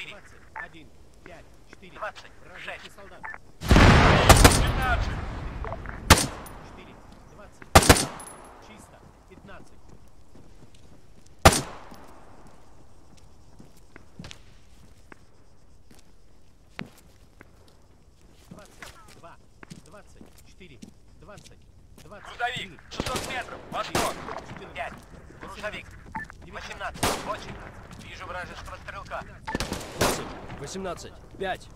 четыре. Один, пять, четыре. Двадцать, шесть. солдат. Пятнадцать. Четыре, двадцать. Чисто. Пятнадцать. Двадцать, четыре, двадцать, двадцать. Грузовик, 600 метров, восток. Пять. Грузовик, 18. Очень. Вижу вражеского стрелка. 18. 5.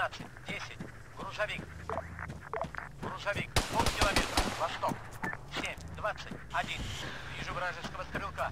15, 10. Грузовик. Грузовик. Полкилометра. Восток. 7, 21. Вижу вражеского стрелка.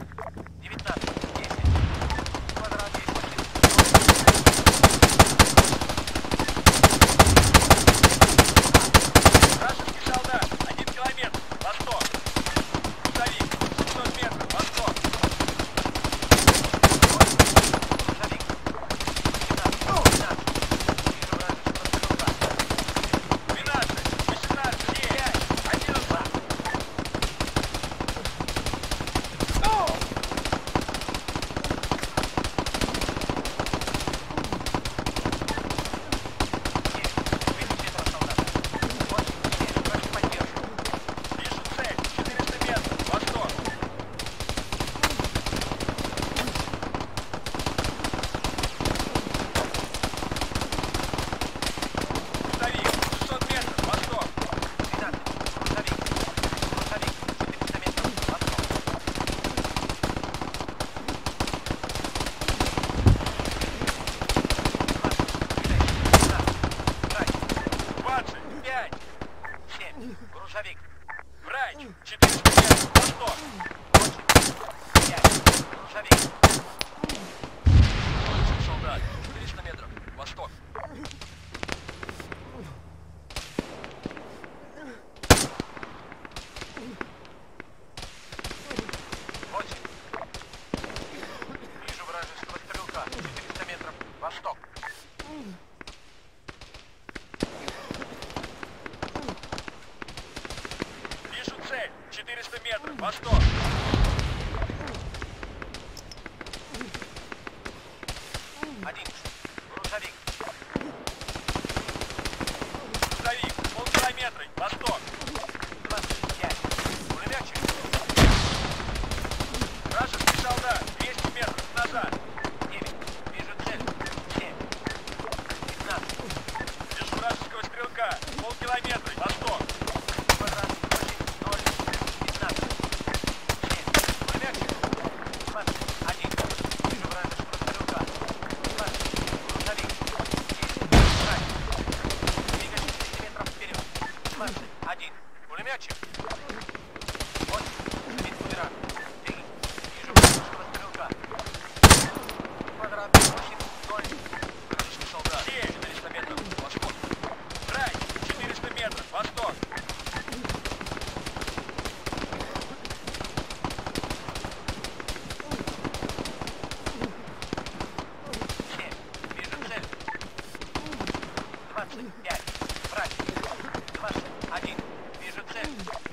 километры. 25. Враг. 21. Вижу цель.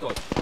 Вижу